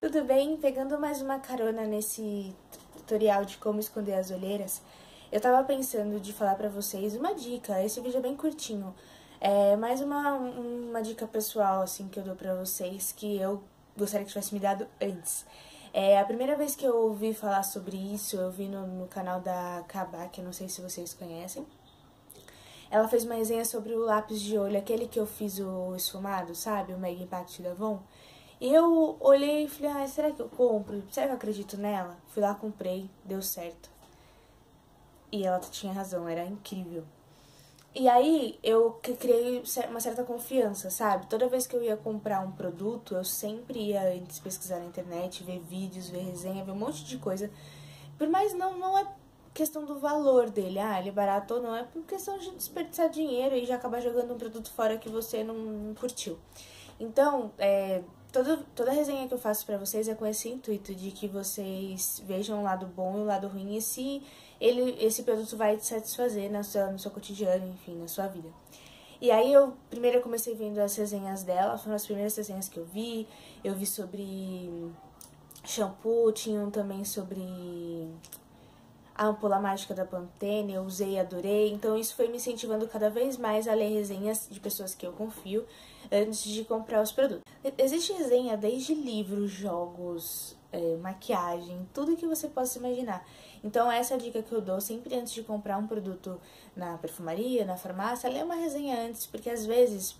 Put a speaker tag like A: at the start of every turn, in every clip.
A: Tudo bem? Pegando mais uma carona nesse tutorial de como esconder as olheiras, eu tava pensando de falar pra vocês uma dica, esse vídeo é bem curtinho, é mais uma, uma dica pessoal, assim, que eu dou pra vocês, que eu gostaria que tivesse me dado antes. É, a primeira vez que eu ouvi falar sobre isso, eu vi no, no canal da Kabak, não sei se vocês conhecem. Ela fez uma resenha sobre o lápis de olho, aquele que eu fiz o esfumado, sabe? O Mega Impact da Avon. E eu olhei e falei, ah, será que eu compro? Será que eu acredito nela? Fui lá, comprei, deu certo. E ela tinha razão, era incrível. E aí eu criei uma certa confiança, sabe? Toda vez que eu ia comprar um produto, eu sempre ia antes pesquisar na internet, ver vídeos, ver resenha, ver um monte de coisa. Por mais não, não é questão do valor dele, ah, ele é barato ou não, é por questão de desperdiçar dinheiro e já acabar jogando um produto fora que você não, curtiu. Então, é, toda, toda resenha que eu faço para vocês é com esse intuito de que vocês vejam o lado bom e o lado ruim e se ele, esse produto vai te satisfazer na sua, no seu cotidiano, enfim, na sua vida. E aí eu primeiro eu comecei vendo as resenhas dela, foram as primeiras resenhas que eu vi. Eu vi sobre shampoo, tinham também sobre a ampola mágica da Pantene, eu usei e adorei. Então isso foi me incentivando cada vez mais a ler resenhas de pessoas que eu confio antes de comprar os produtos. Existe resenha desde livros, jogos, é, maquiagem, tudo que você possa imaginar. Então essa é a dica que eu dou sempre antes de comprar um produto na perfumaria, na farmácia, lê uma resenha antes, porque às vezes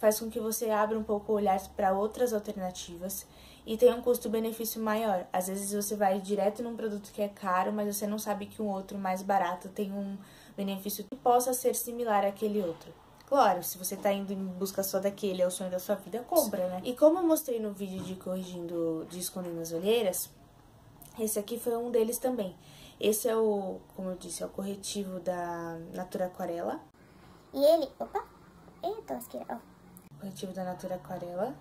A: faz com que você abra um pouco o olhar para outras alternativas e tem um custo-benefício maior. Às vezes você vai direto num produto que é caro, mas você não sabe que um outro mais barato tem um benefício que possa ser similar àquele outro. Claro, se você tá indo em busca só daquele, é o sonho da sua vida, compra, né? E como eu mostrei no vídeo de corrigindo, de escondendo as olheiras, esse aqui foi um deles também. Esse é o, como eu disse, é o corretivo da Natura Aquarela.
B: E ele, opa, eita, ó.
A: Corretivo da Natura Aquarela.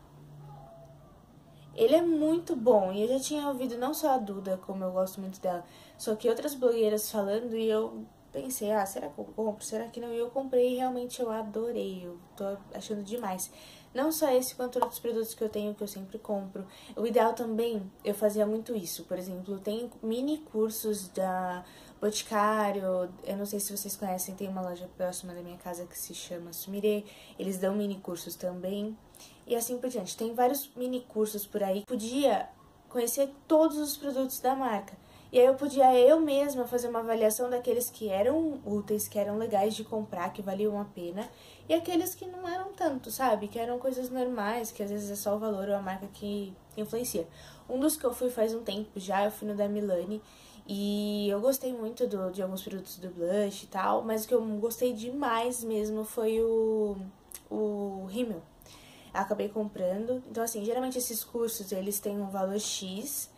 A: Ele é muito bom e eu já tinha ouvido não só a Duda, como eu gosto muito dela, só que outras blogueiras falando e eu pensei, ah, será que eu compro? Será que não? E eu comprei e realmente eu adorei, eu tô achando demais. Não só esse, quanto outros produtos que eu tenho que eu sempre compro. O ideal também, eu fazia muito isso. Por exemplo, tem mini cursos da Boticário, eu não sei se vocês conhecem, tem uma loja próxima da minha casa que se chama Sumire. Eles dão mini cursos também. E assim por diante. Tem vários mini cursos por aí. Podia conhecer todos os produtos da marca. E aí eu podia eu mesma fazer uma avaliação daqueles que eram úteis, que eram legais de comprar, que valiam a pena, e aqueles que não eram tanto, sabe? Que eram coisas normais, que às vezes é só o valor ou a marca que influencia. Um dos que eu fui faz um tempo já, eu fui no da Milani, e eu gostei muito do, de alguns produtos do Blush e tal, mas o que eu gostei demais mesmo foi o, o Rimmel. Acabei comprando. Então, assim, geralmente esses cursos, eles têm um valor X,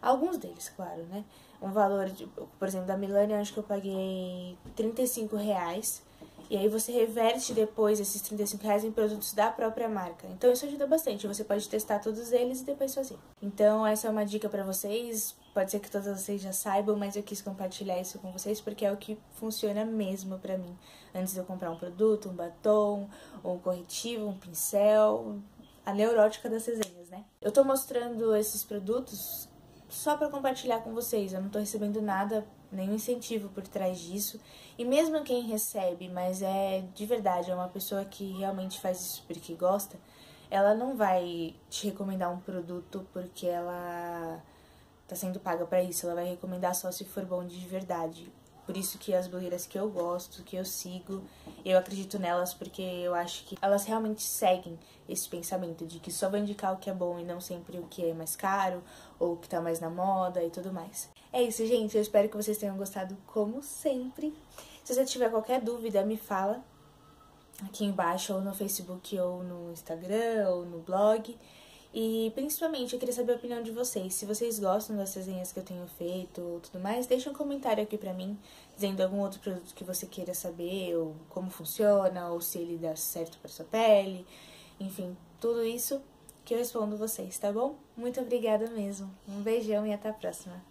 A: alguns deles, claro, né? Um valor, de, por exemplo, da Milani, acho que eu paguei 35 reais e aí você reverte depois esses 35 reais em produtos da própria marca. Então isso ajuda bastante. Você pode testar todos eles e depois fazer. Então essa é uma dica para vocês. Pode ser que todos vocês já saibam, mas eu quis compartilhar isso com vocês porque é o que funciona mesmo para mim. Antes de eu comprar um produto, um batom, um corretivo, um pincel, a neurótica das resenhas, né? Eu tô mostrando esses produtos só para compartilhar com vocês. Eu não tô recebendo nada nenhum incentivo por trás disso. E mesmo quem recebe, mas é de verdade, é uma pessoa que realmente faz isso porque gosta, ela não vai te recomendar um produto porque ela tá sendo paga para isso. Ela vai recomendar só se for bom de verdade. Por isso que as blogueiras que eu gosto, que eu sigo, eu acredito nelas porque eu acho que elas realmente seguem esse pensamento de que só vou indicar o que é bom e não sempre o que é mais caro ou o que tá mais na moda e tudo mais. É isso, gente. Eu espero que vocês tenham gostado como sempre. Se você tiver qualquer dúvida, me fala aqui embaixo, ou no Facebook, ou no Instagram, ou no blog. E principalmente eu queria saber a opinião de vocês. Se vocês gostam das resenhas que eu tenho feito ou tudo mais, deixa um comentário aqui pra mim, dizendo algum outro produto que você queira saber, ou como funciona, ou se ele dá certo pra sua pele. Enfim, tudo isso que eu respondo vocês, tá bom? Muito obrigada mesmo. Um beijão e até a próxima.